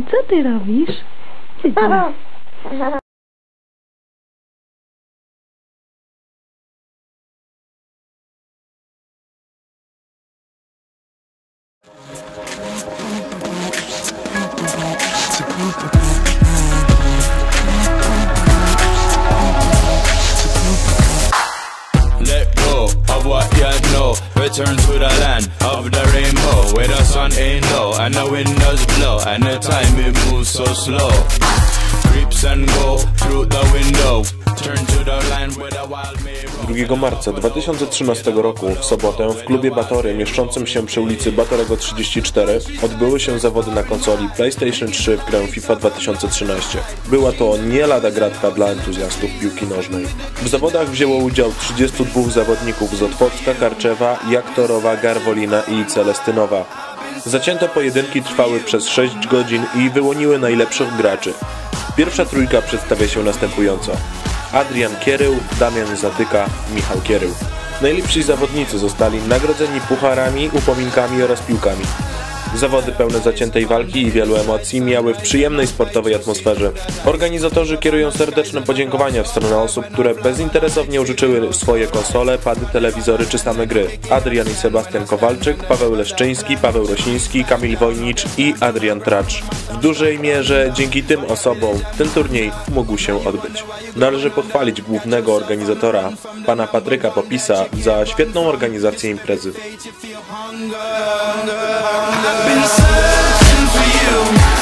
Татку, co ty robisz? Ty. Of what you know. Return to the land of the rainbow where the sun ain't low and the wind does blow and the time it moves so slow. Creeps and go through the window. Turn to the land where the wild may roam. 2 marca 2013 roku w sobotę w klubie Batory mieszczącym się przy ulicy Batorego 34 odbyły się zawody na konsoli PlayStation 3 w grę FIFA 2013. Była to nie lada gratka dla entuzjastów piłki nożnej. W zawodach wzięło udział 32 zawodników z Otwocka, Karczewa, Jaktorowa, Garwolina i Celestynowa. Zacięte pojedynki trwały przez 6 godzin i wyłoniły najlepszych graczy. Pierwsza trójka przedstawia się następująco. Adrian Kierył, Damian Zatyka, Michał Kierył. Najlepsi zawodnicy zostali nagrodzeni pucharami, upominkami oraz piłkami. Zawody pełne zaciętej walki i wielu emocji miały w przyjemnej sportowej atmosferze. Organizatorzy kierują serdeczne podziękowania w stronę osób, które bezinteresownie użyczyły swoje konsole, pady, telewizory czy same gry. Adrian i Sebastian Kowalczyk, Paweł Leszczyński, Paweł Rosiński, Kamil Wojnicz i Adrian Tracz. W dużej mierze dzięki tym osobom ten turniej mógł się odbyć. Należy pochwalić głównego organizatora, pana Patryka Popisa, za świetną organizację imprezy. I've been searching for you.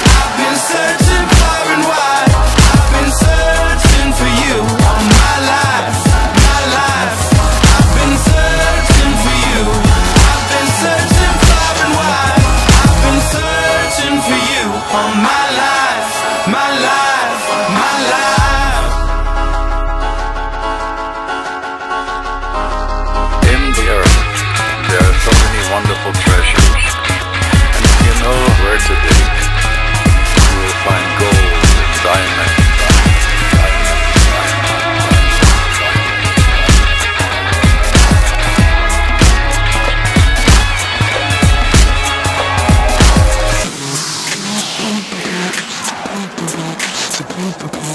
Oh,